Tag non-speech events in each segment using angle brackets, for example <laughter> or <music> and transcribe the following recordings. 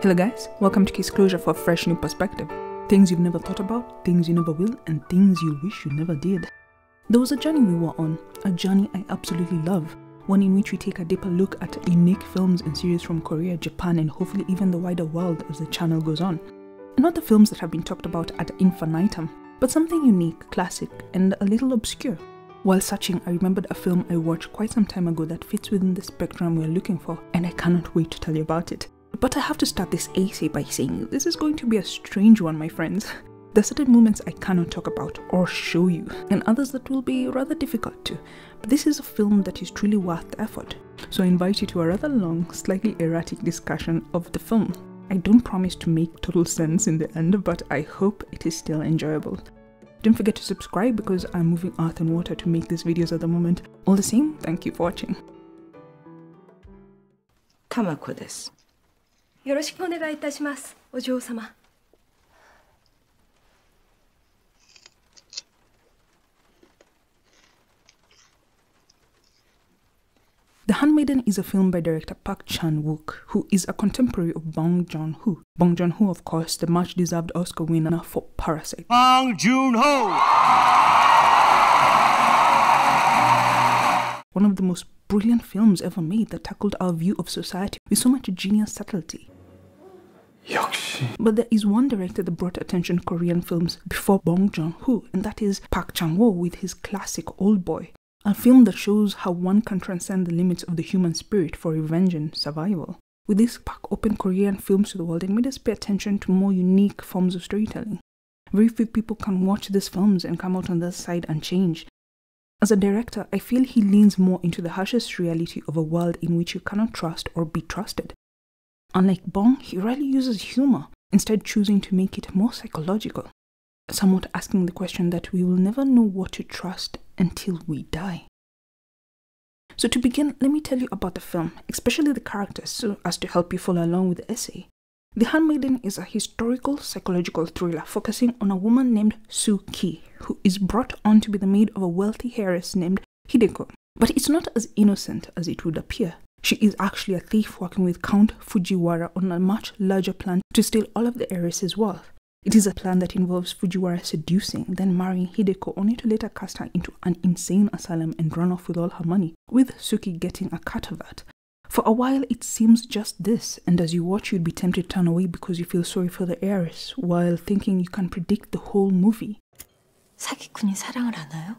Hello guys, welcome to Kiss Closure for a fresh new perspective. Things you've never thought about, things you never will, and things you wish you never did. There was a journey we were on, a journey I absolutely love, one in which we take a deeper look at unique films and series from Korea, Japan, and hopefully even the wider world as the channel goes on. Not the films that have been talked about at infinitum, but something unique, classic, and a little obscure. While searching, I remembered a film I watched quite some time ago that fits within the spectrum we're looking for, and I cannot wait to tell you about it. But I have to start this essay by saying this is going to be a strange one, my friends. There are certain moments I cannot talk about or show you, and others that will be rather difficult to. But this is a film that is truly worth the effort, so I invite you to a rather long, slightly erratic discussion of the film. I don't promise to make total sense in the end, but I hope it is still enjoyable. Don't forget to subscribe because I'm moving earth and water to make these videos at the moment. All the same, thank you for watching. Tamakodes. よろしくお願いいたしますお嬢様 The Handmaiden is a film by director Park Chan-wook, who is a contemporary of Bong Joon-ho. Bong Joon-ho, of course, the much-deserved Oscar winner for Parasite. Bong Joon-ho. One of the most brilliant films ever made that tackled our view of society with so much genius subtlety. 역시 But there is one director that brought attention to Korean films before Bong Joon-ho, and that is Park Chan-wook with his classic Old Boy, a film that shows how one can transcend the limits of the human spirit for revenge and survival. With this, Park opened Korean films to the world and made us pay attention to more unique forms of storytelling. Very few people can watch these films and come out on the other side unchanged. As a director, I feel he leans more into the harshest reality of a world in which you cannot trust or be trusted. Unlike Bong, he rarely uses humor, instead choosing to make it more psychological, somewhat asking the question that we will never know what to trust until we die. So to begin, let me tell you about the film, especially the characters, so as to help you follow along with the essay. The Handmaiden is a historical psychological thriller focusing on a woman named Soo Ki, who is brought on to be the maid of a wealthy heiress named Hideko. But it's not as innocent as it would appear. She is actually a thief working with Count Fujiwara on a much larger plan to steal all of the heiress's wealth. It is a plan that involves Fujiwara seducing, then marrying Hideko only to later cast her into an insane asylum and run off with all her money, with Suki getting a cut of that. For a while, it seems just this, and as you watch, you'd be tempted to turn away because you feel sorry for the heiress, while thinking you can predict the whole movie. 사기꾼이 사랑을 하나요?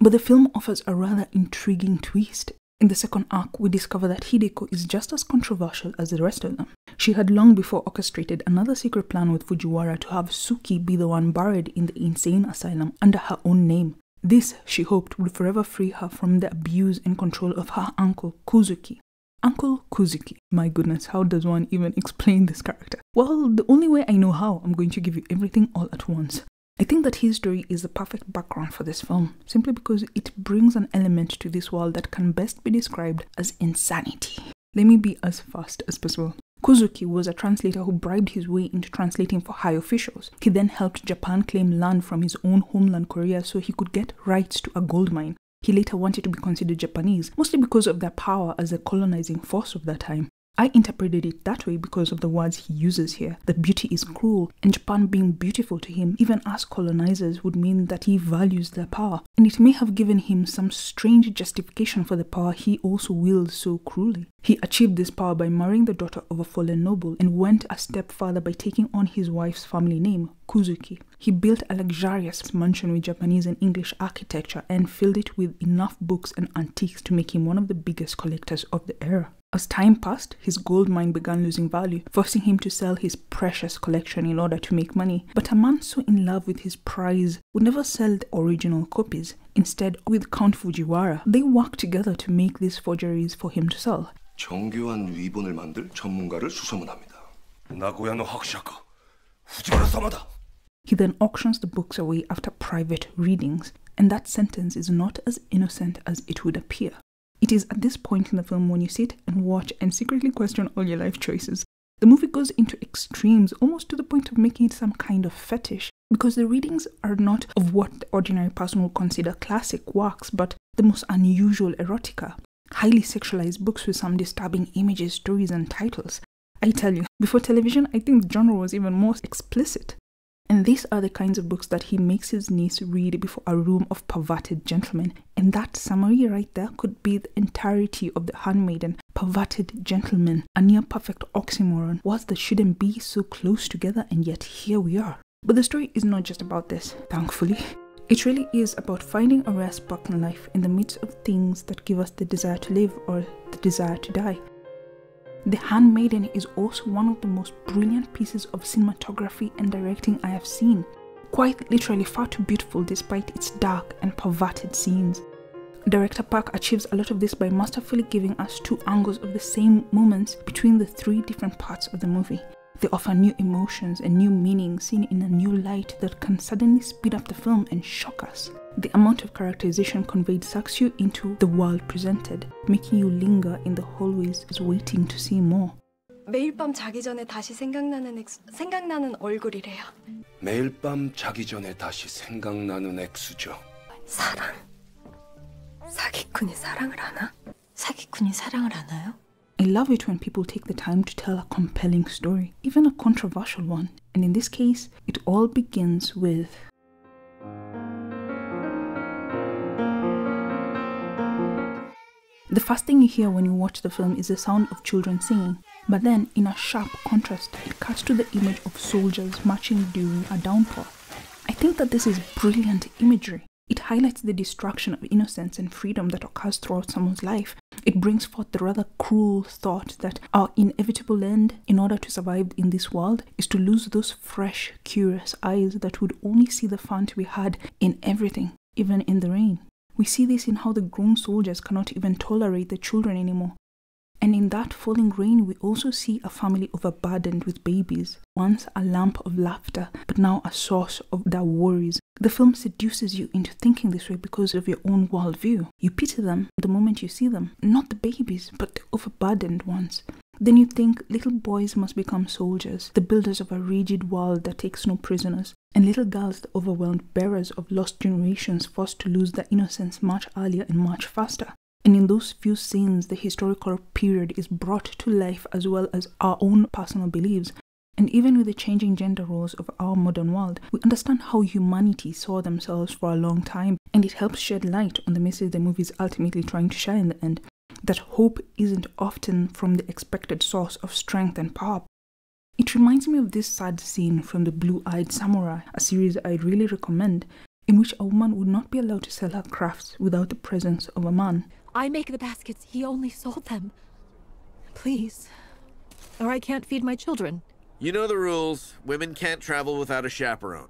But the film offers a rather intriguing twist. In the second arc, we discover that Hideko is just as controversial as the rest of them. She had long before orchestrated another secret plan with Fujiwara to have Suki be the one buried in the insane asylum under her own name. This, she hoped, would forever free her from the abuse and control of her uncle, Kuzuki. Uncle Kuzuki. My goodness, how does one even <laughs> explain this character? Well, the only way I know how, I'm going to give you everything all at once. I think that his story is the perfect background for this film, simply because it brings an element to this world that can best be described as insanity. Let me be as fast as possible. Kuzuki was a translator who bribed his way into translating for high officials. He then helped Japan claim land from his own homeland Korea so he could get rights to a gold mine. He later wanted to be considered Japanese, mostly because of their power as a colonizing force of that time. I interpreted it that way because of the words he uses here that beauty is cruel, and Japan being beautiful to him, even as colonizers, would mean that he values their power, and it may have given him some strange justification for the power he also wields so cruelly. He achieved this power by marrying the daughter of a fallen noble and went a step further by taking on his wife's family name, Kuzuki. He built a luxurious mansion with Japanese and English architecture and filled it with enough books and antiques to make him one of the biggest collectors of the era. As time passed, his gold mine began losing value, forcing him to sell his precious collection in order to make money. But a man so in love with his prize would never sell the original copies. Instead, with Count Fujiwara, they worked together to make these forgeries for him to sell. 정교한 위본을 만들 전문가를 수소문합니다. 나고야노 학시아카 후지와라 사마다. He then auctions the books away after private readings, and that sentence is not as innocent as it would appear. It is at this point in the film when you sit and watch and secretly question all your life choices. The movie goes into extremes, almost to the point of making it some kind of fetish, because the readings are not of what the ordinary person would consider classic works, but the most unusual erotica. highly sexualized books with some disturbing images, stories, and titles. I tell you, before television, I think the genre was even more explicit. And these are the kinds of books that he makes his niece read before a room of perverted gentlemen. And that summary right there could be the entirety of The Handmaiden. Perverted gentlemen, a near perfect oxymoron. Words that shouldn't be so close together, and yet here we are. But the story is not just about this, thankfully. It really is about finding a rare spark in life in the midst of things that give us the desire to live or the desire to die. The Handmaiden is also one of the most brilliant pieces of cinematography and directing I have seen. Quite literally far too beautiful despite its dark and perverted scenes. Director Park achieves a lot of this by masterfully giving us two angles of the same moments between the three different parts of the movie. They offer new emotions and new meanings seen in a new light that can suddenly speed up the film and shock us. The amount of characterization conveyed sucks you into the world presented, making you linger in the hallways waiting to see more. 매일 밤 자기 전에 다시 생각나는 엑 생각나는 얼굴이래요. 매일 밤 자기 전에 다시 생각나는 액수죠. 사랑. 사기꾼이 사랑을 하나? 사기꾼이 사랑을 하나요? I love it when people take the time to tell a compelling story, even a controversial one. And in this case, it all begins with The first thing you hear when you watch the film is the sound of children singing, but then, in a sharp contrast, it cuts to the image of soldiers marching during a downpour. I think that this is brilliant imagery. It highlights the destruction of innocence and freedom that occurs throughout someone's life. It brings forth the rather cruel thought that our inevitable end, in order to survive in this world, is to lose those fresh, curious eyes that would only see the fun to be had in everything, even in the rain. We see this in how the grown soldiers cannot even tolerate the children anymore. And in that falling rain, we also see a family overburdened with babies, once a lamp of laughter, but now a source of their worries. The film seduces you into thinking this way because of your own worldview. You pity them the moment you see them, not the babies, but the overburdened ones. Then you think little boys must become soldiers, the builders of a rigid world that takes no prisoners, and little girls the overwhelmed bearers of lost generations forced to lose their innocence much earlier and much faster. And in those few scenes, the historical period is brought to life as well as our own personal beliefs. And even with the changing gender roles of our modern world, we understand how humanity saw themselves for a long time, and it helps shed light on the message the movie is ultimately trying to share in the end that hope isn't often from the expected source of strength and power. It reminds me of this sad scene from The Blue Eyed Samurai, a series I'd really recommend, in which a woman would not be allowed to sell her crafts without the presence of a man. I make the baskets. He only sold them. Please. Or I can't feed my children. You know the rules. Women can't travel without a chaperone.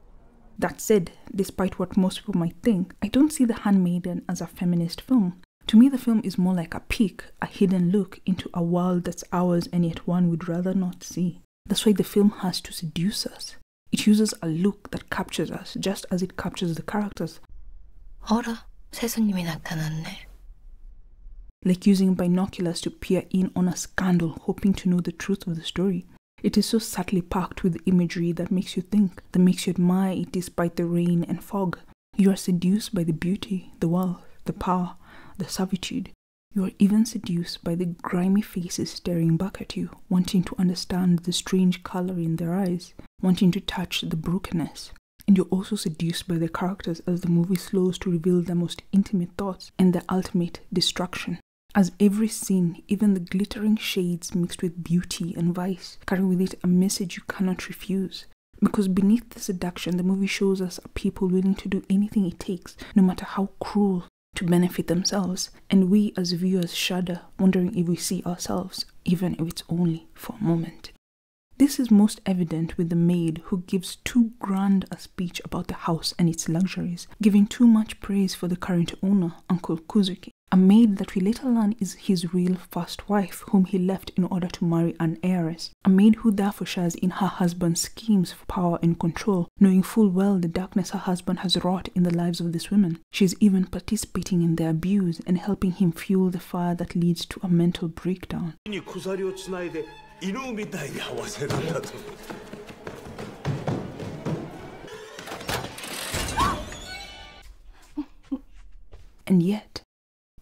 That said, despite what most people might think, I don't see The Handmaiden as a feminist film. To me, the film is more like a peek, a hidden look into a world that's ours and yet one would rather not see. That's why the film has to seduce us. It uses a look that captures us just as it captures the characters. 어라, 새 손님이 나타났네. Like using binoculars to peer in on a scandal, hoping to know the truth of the story. It is so subtly packed with imagery that makes you think, that makes you admire it despite the rain and fog. You are seduced by the beauty, the wealth, the power, the servitude. you are even seduced by the grimy faces staring back at you, wanting to understand the strange color in their eyes, wanting to touch the brokenness. And you're also seduced by the characters as the movie slows to reveal their most intimate thoughts and their ultimate destruction. As every scene, even the glittering shades mixed with beauty and vice, carry with it a message you cannot refuse. Because beneath the seduction, the movie shows us a people willing to do anything it takes, no matter how cruel, to benefit themselves. And we as viewers shudder, wondering if we see ourselves, even if it's only for a moment. This is most evident with the maid who gives too grand a speech about the house and its luxuries, giving too much praise for the current owner, Uncle Kuzuki a maid that we later learn is his real first wife, whom he left in order to marry an heiress, a maid who therefore shares in her husband's schemes for power and control, knowing full well the darkness her husband has wrought in the lives of these women. She is even participating in their abuse and helping him fuel the fire that leads to a mental breakdown. and yet,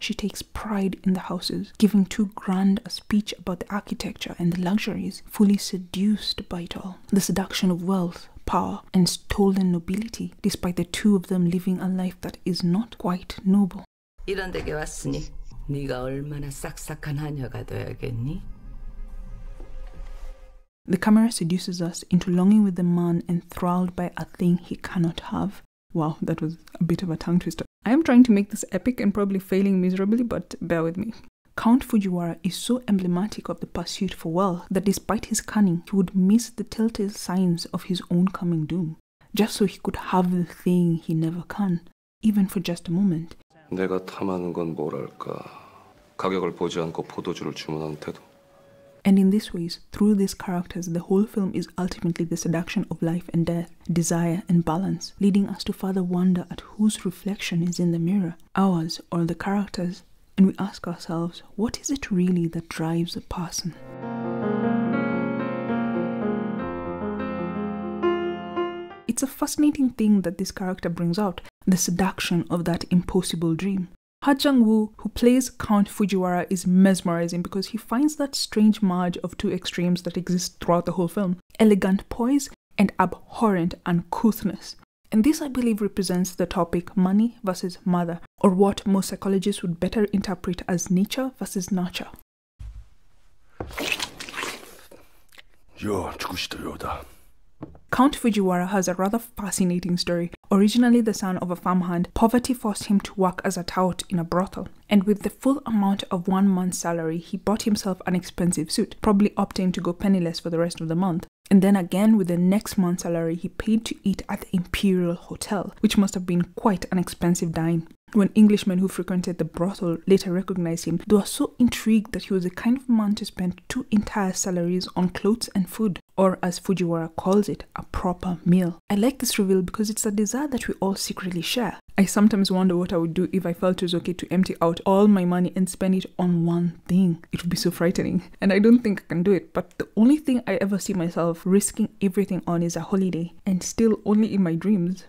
She takes pride in the houses, giving too grand a speech about the architecture and the luxuries, fully seduced by it all. The seduction of wealth, power, and stolen nobility, despite the two of them living a life that is not quite noble. 이런 데게 왔으니 네가 얼마나 싹싹한 하녀가 돼야겠니? The camera seduces us into longing with the man enthralled by a thing he cannot have. Wow, that was a bit of a tongue twister. I am trying to make this epic and probably failing miserably, but bear with me. Count Fujiwara is so emblematic of the pursuit for wealth that despite his cunning, he would miss the telltale signs of his own coming doom, just so he could have the thing he never can, even for just a moment. 내가 탐하는 건 뭐랄까 가격을 보지 않고 포도주를 주문하는 태도 and in this ways, through these characters, the whole film is ultimately the seduction of life and death, desire and balance, leading us to further wonder at whose reflection is in the mirror, ours or the characters. And we ask ourselves, what is it really that drives a person? It's a fascinating thing that this character brings out the seduction of that impossible dream. Ha Jung-woo, who plays Count Fujiwara, is mesmerizing because he finds that strange merge of two extremes that exists throughout the whole film, elegant poise and abhorrent uncouthness. And this, I believe, represents the topic money versus mother, or what most psychologists would better interpret as nature versus nurture. Count Fujiwara has a rather fascinating story. Originally the son of a farmhand, poverty forced him to work as a tout in a brothel. And with the full amount of one month's salary, he bought himself an expensive suit, probably opting to go penniless for the rest of the month. And then again, with the next month's salary, he paid to eat at the Imperial Hotel, which must have been quite an expensive dine. When Englishmen who frequented the brothel later recognized him, they were so intrigued that he was the kind of man to spend two entire salaries on clothes and food, or as Fujiwara calls it, a proper meal. I like this reveal because it's a desire that we all secretly share. I sometimes wonder what I would do if I felt it was okay to empty out all my money and spend it on one thing. It would be so frightening, and I don't think I can do it. But the only thing I ever see myself risking everything on is a holiday, and still only in my dreams.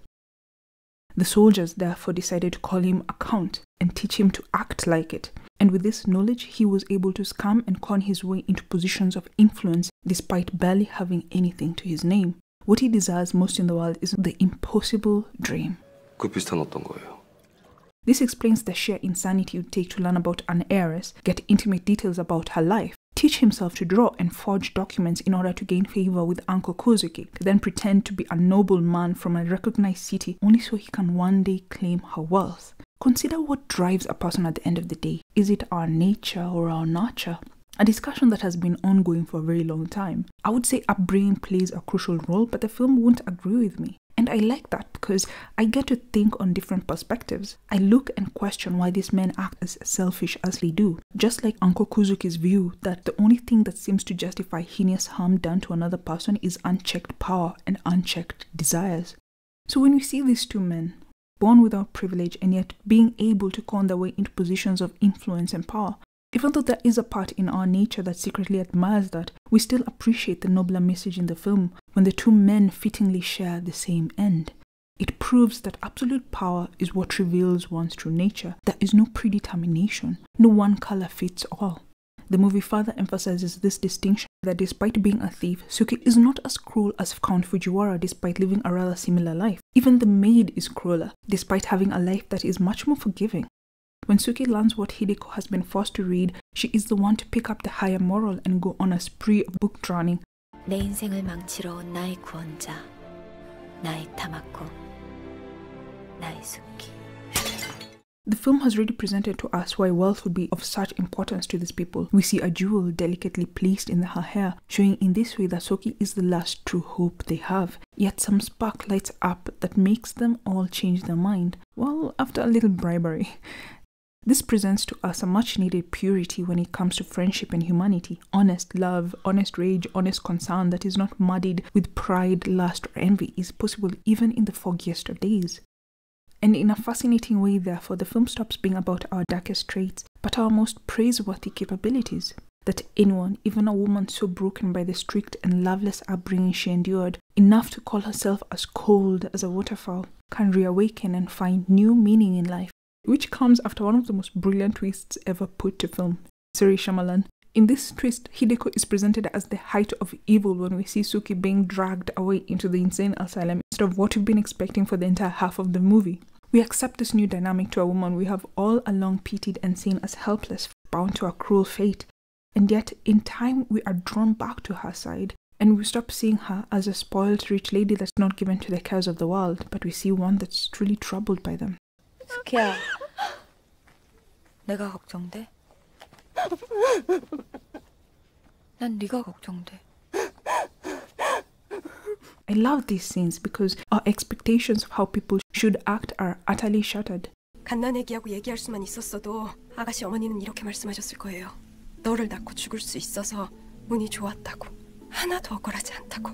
The soldiers therefore decided to call him a count and teach him to act like it. And with this knowledge, he was able to scam and con his way into positions of influence despite barely having anything to his name. What he desires most in the world is the impossible dream. 그 비슷한 어떤 거예요 This explains the sheer insanity it would take to learn about an heiress, get intimate details about her life, teach himself to draw and forge documents in order to gain favor with Uncle Kozuki, to then pretend to be a noble man from a recognized city only so he can one day claim her wealth. Consider what drives a person at the end of the day. Is it our nature or our nurture? A discussion that has been ongoing for a very long time. I would say upbringing plays a crucial role, but the film won't agree with me. And I like that because I get to think on different perspectives. I look and question why these men act as selfish as they do. Just like Uncle Kuzuki's view that the only thing that seems to justify heinous harm done to another person is unchecked power and unchecked desires. So when we see these two men, born without privilege and yet being able to con their way into positions of influence and power, even though there is a part in our nature that secretly admires that, we still appreciate the nobler message in the film when the two men fittingly share the same end. It proves that absolute power is what reveals one's true nature. There is no predetermination, no one color fits all. The movie further emphasizes this distinction that despite being a thief, Suki is not as cruel as Count Fujiwara despite living a rather similar life. Even the maid is crueler, despite having a life that is much more forgiving. When Suki learns what Hideko has been forced to read, she is the one to pick up the higher moral and go on a spree of book drowning. 내 인생을 망치러 온 나의 구원자, 나의 타마코, 나의 수키. The film has really presented to us why wealth would be of such importance to these people. We see a jewel delicately placed in her hair, showing in this way that Soki is the last true hope they have. Yet some spark lights up that makes them all change their mind. Well, after a little bribery. This presents to us a much needed purity when it comes to friendship and humanity honest love, honest rage, honest concern that is not muddied with pride, lust, or envy is possible even in the foggiest of days. And in a fascinating way, therefore, the film stops being about our darkest traits, but our most praiseworthy capabilities. That anyone, even a woman so broken by the strict and loveless upbringing she endured, enough to call herself as cold as a waterfall, can reawaken and find new meaning in life. Which comes after one of the most brilliant twists ever put to film. Suri Shyamalan. In this twist, Hideko is presented as the height of evil when we see Suki being dragged away into the insane asylum instead of what we've been expecting for the entire half of the movie. We accept this new dynamic to a woman we have all along pitied and seen as helpless, bound to a cruel fate. And yet, in time, we are drawn back to her side, and we stop seeing her as a spoiled rich lady that's not given to the cares of the world, but we see one that's truly troubled by them. 수키야, 내가 걱정돼. 난 네가 걱정돼. I love these scenes because our expectations of how people should act are utterly shattered. 갓난 애기하고 얘기할 수만 있었어도 아가씨 어머니는 이렇게 말씀하셨을 거예요. 너를 낳고 죽을 수 있어서 운이 좋았다고. 하나도 억울하지 않다고.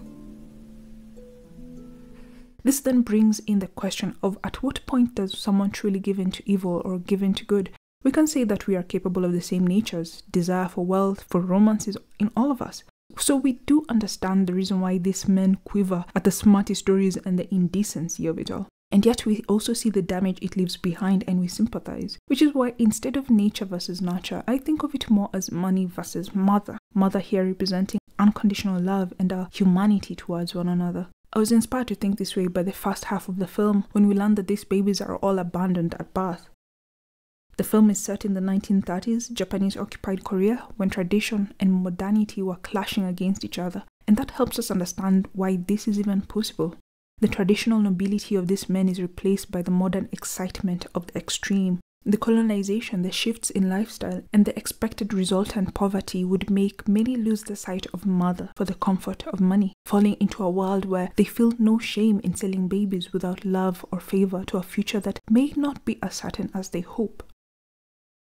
This then brings in the question of at what point does someone truly give in to evil or give in to good? We can say that we are capable of the same natures, desire for wealth, for romances in all of us. So we do understand the reason why these men quiver at the smarty stories and the indecency of it all. And yet we also see the damage it leaves behind and we sympathize, which is why instead of nature versus nurture, I think of it more as money versus mother. Mother here representing unconditional love and our humanity towards one another. I was inspired to think this way by the first half of the film when we learn that these babies are all abandoned at birth. The film is set in the 1930s, Japanese occupied Korea, when tradition and modernity were clashing against each other, and that helps us understand why this is even possible. The traditional nobility of these men is replaced by the modern excitement of the extreme. The colonization, the shifts in lifestyle, and the expected resultant poverty would make many lose the sight of mother for the comfort of money, falling into a world where they feel no shame in selling babies without love or favor to a future that may not be as certain as they hope.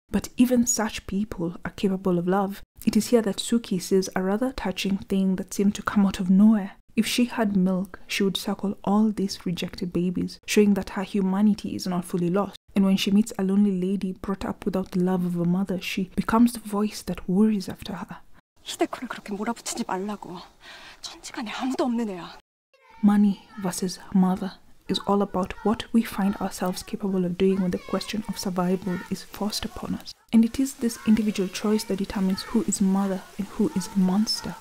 But even such people are capable of love. It is here that Suki says a rather touching thing that seemed to come out of nowhere. If she had milk, she would suckle all these rejected babies, showing that her humanity is not fully lost. And when she meets a lonely lady brought up without the love of a mother, she becomes the voice that worries after her. Money versus mother is all about what we find ourselves capable of doing when the question of survival is forced upon us. And it is this individual choice that determines who is mother and who is monster.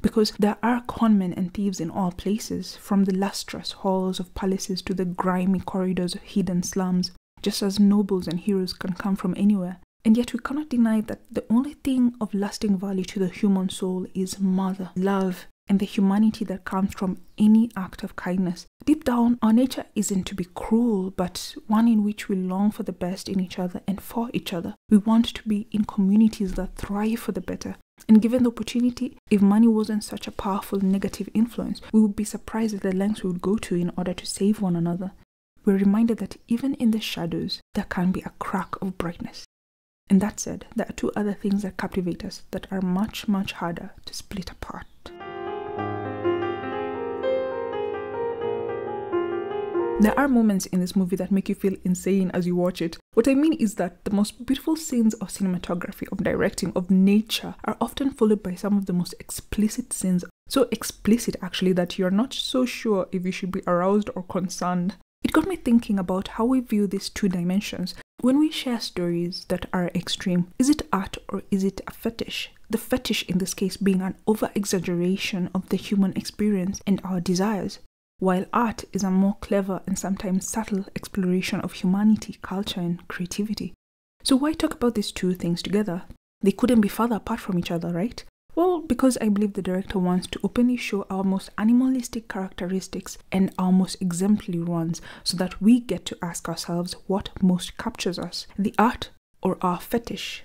Because there are conmen and thieves in all places, from the lustrous halls of palaces to the grimy corridors of hidden slums, just as nobles and heroes can come from anywhere. And yet we cannot deny that the only thing of lasting value to the human soul is mother, love, and the humanity that comes from any act of kindness. Deep down, our nature isn't to be cruel, but one in which we long for the best in each other and for each other. We want to be in communities that thrive for the better. And given the opportunity, if money wasn't such a powerful negative influence, we would be surprised at the lengths we would go to in order to save one another. We're reminded that even in the shadows, there can be a crack of brightness. And that said, there are two other things that captivate us that are much, much harder to split apart. There are moments in this movie that make you feel insane as you watch it. What I mean is that the most beautiful scenes of cinematography, of directing, of nature are often followed by some of the most explicit scenes. So explicit, actually, that you're not so sure if you should be aroused or concerned. It got me thinking about how we view these two dimensions. When we share stories that are extreme, is it art or is it a fetish? The fetish in this case being an over exaggeration of the human experience and our desires while art is a more clever and sometimes subtle exploration of humanity, culture, and creativity. So, why talk about these two things together? They couldn't be further apart from each other, right? Well, because I believe the director wants to openly show our most animalistic characteristics and our most exemplary ones so that we get to ask ourselves what most captures us the art or our fetish.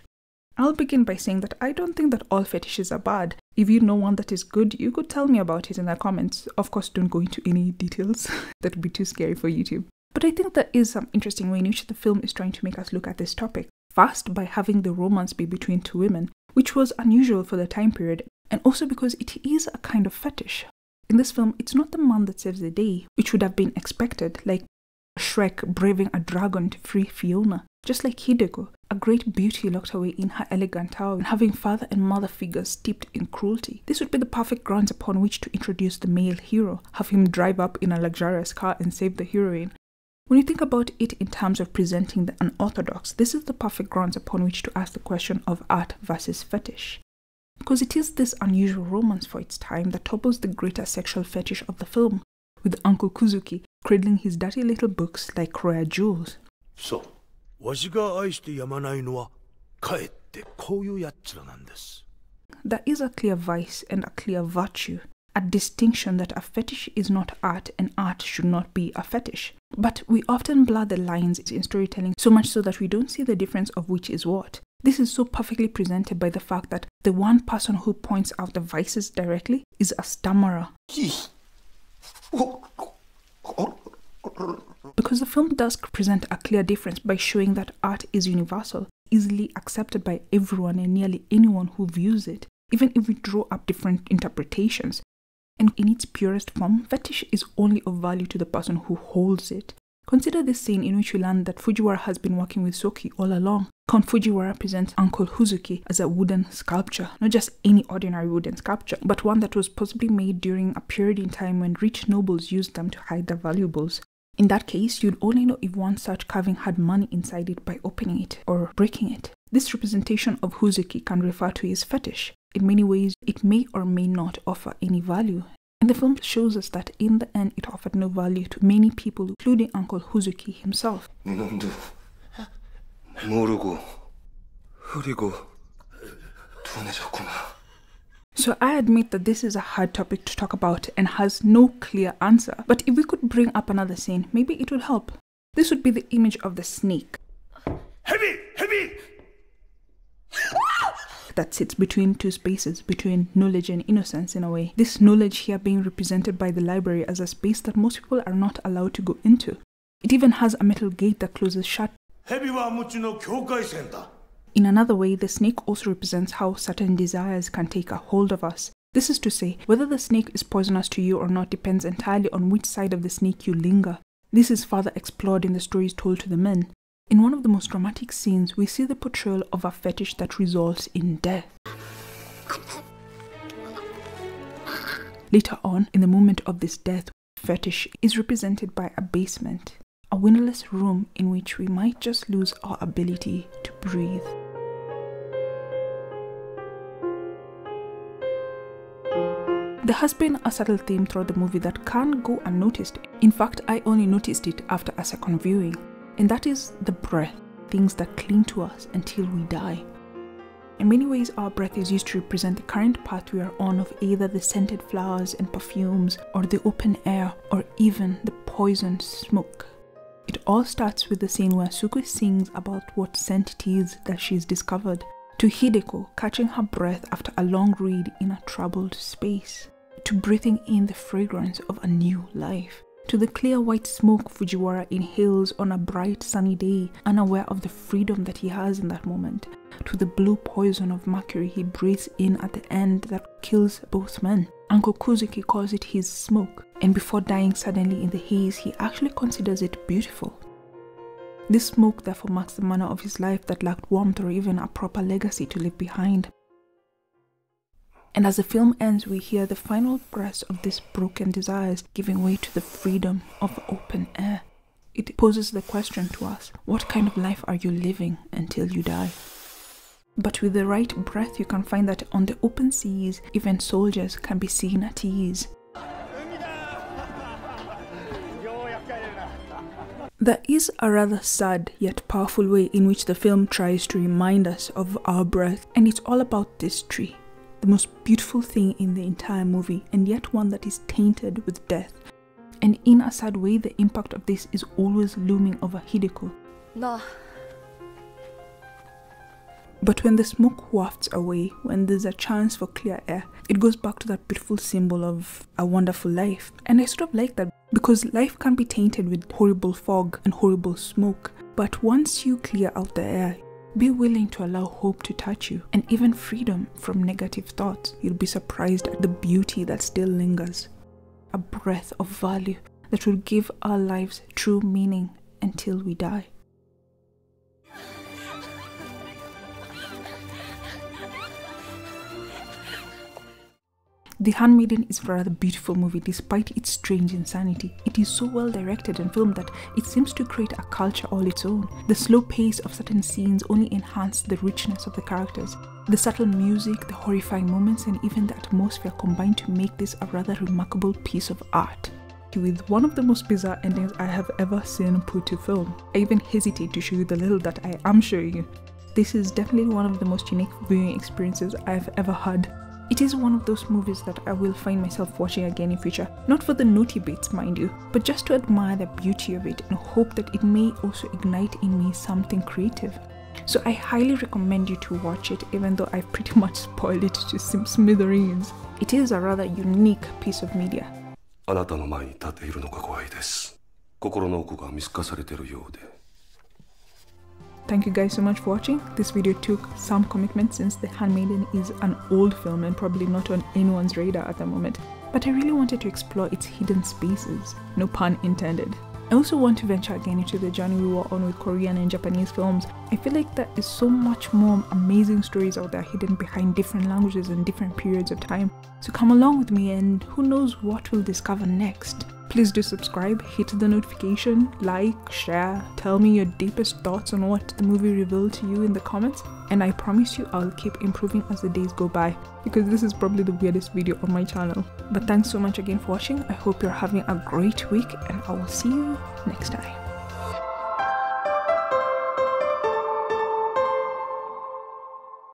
I'll begin by saying that I don't think that all fetishes are bad. If you know one that is good, you could tell me about it in the comments. Of course, don't go into any details, <laughs> that would be too scary for YouTube. But I think there is some interesting way in which the film is trying to make us look at this topic. First, by having the romance be between two women, which was unusual for the time period, and also because it is a kind of fetish. In this film, it's not the man that saves the day, which would have been expected, like Shrek braving a dragon to free Fiona. Just like Hideko, a great beauty locked away in her elegant tower and having father and mother figures steeped in cruelty. This would be the perfect grounds upon which to introduce the male hero, have him drive up in a luxurious car and save the heroine. When you think about it in terms of presenting the unorthodox, this is the perfect grounds upon which to ask the question of art versus fetish. Because it is this unusual romance for its time that topples the greater sexual fetish of the film, with Uncle Kuzuki cradling his dirty little books like rare jewels. そうわしが愛してやまないのはかえってこういうやつらなんです There is a clear vice and a clear virtue, a distinction that a fetish is not art and art should not be a fetish. But we often blur the lines in storytelling so much so that we don't see the difference of which is what. This is so perfectly presented by the fact that the one person who points out the vices directly is a stammerer. Because the film does present a clear difference by showing that art is universal, easily accepted by everyone and nearly anyone who views it, even if we draw up different interpretations. And in its purest form, fetish is only of value to the person who holds it. Consider this scene in which we learn that Fujiwara has been working with Soki all along. Count Fujiwara presents Uncle Kuzuki as a wooden sculpture, not just any ordinary wooden sculpture, but one that was possibly made during a period in time when rich nobles used them to hide their valuables. In that case, you'd only know if one such carving had money inside it by opening it or breaking it. This representation of Kuzuki can refer to his fetish. In many ways, it may or may not offer any value. And the film shows us that in the end, it offered no value to many people, including Uncle Kuzuki himself. 모르고 흐리고 둔해졌구나. So I admit that this is a hard topic to talk about and has no clear answer, but if we could bring up another scene, maybe it would help. This would be the image of the snake. Heavy! Heavy! that sits between two spaces, between knowledge and innocence in a way. This knowledge here being represented by the library as a space that most people are not allowed to go into. It even has a metal gate that closes shut. In another way, the snake also represents how certain desires can take a hold of us. This is to say, whether the snake is poisonous to you or not depends entirely on which side of the snake you linger. This is further explored in the stories told to the men. In one of the most dramatic scenes, we see the portrayal of a fetish that results in death. Later on, in the moment of this death, fetish is represented by a basement, a windowless room in which we might just lose our ability to breathe. There has been a subtle theme throughout the movie that can't go unnoticed. In fact, I only noticed it after a second viewing, and that is the breath, things that cling to us until we die. In many ways, our breath is used to represent the current path we are on of either the scented flowers and perfumes, or the open air, or even the poisoned smoke. It all starts with the scene where Suku sings about what scent it is that she's discovered, to Hideko catching her breath after a long read in a troubled space, to breathing in the fragrance of a new life, to the clear white smoke Fujiwara inhales on a bright sunny day, unaware of the freedom that he has in that moment, to the blue poison of mercury he breathes in at the end that kills both men. Uncle Kuzuki calls it his smoke, and before dying suddenly in the haze, he actually considers it beautiful. This smoke therefore marks the manner of his life that lacked warmth or even a proper legacy to leave behind. And as the film ends, we hear the final breaths of these broken desires giving way to the freedom of open air. It poses the question to us what kind of life are you living until you die? But with the right breath, you can find that on the open seas, even soldiers can be seen at ease. There is a rather sad yet powerful way in which the film tries to remind us of our breath, and it's all about this tree. The most beautiful thing in the entire movie, and yet one that is tainted with death. And in a sad way, the impact of this is always looming over Hideko. No. But when the smoke wafts away, when there's a chance for clear air, it goes back to that beautiful symbol of a wonderful life. And I sort of like that because life can be tainted with horrible fog and horrible smoke. But once you clear out the air, be willing to allow hope to touch you and even freedom from negative thoughts. You'll be surprised at the beauty that still lingers. A breath of value that will give our lives true meaning until we die. The Handmaiden is a rather beautiful movie despite its strange insanity. It is so well directed and filmed that it seems to create a culture all its own. The slow pace of certain scenes only enhance the richness of the characters. The subtle music, the horrifying moments, and even the atmosphere combine to make this a rather remarkable piece of art with one of the most bizarre endings I have ever seen put to film. I even hesitate to show you the little that I am showing you. This is definitely one of the most unique viewing experiences I've ever had. It is one of those movies that I will find myself watching again in future, not for the naughty bits, mind you, but just to admire the beauty of it and hope that it may also ignite in me something creative. So I highly recommend you to watch it, even though I've pretty much spoiled it to smithereens. It is a rather unique piece of media. あなたの前に立っているのが怖いです心の奥が見透かされているようで Thank you guys so much for watching. This video took some commitment since The Handmaiden is an old film and probably not on anyone's radar at the moment. But I really wanted to explore its hidden spaces, no pun intended. I also want to venture again into the journey we were on with Korean and Japanese films. I feel like there is so much more amazing stories out there hidden behind different languages and different periods of time. So come along with me and who knows what we'll discover next. Please do subscribe, hit the notification, like, share, tell me your deepest thoughts on what the movie revealed to you in the comments, and I promise you I'll keep improving as the days go by because this is probably the weirdest video on my channel. But thanks so much again for watching. I hope you're having a great week and I will see you next time.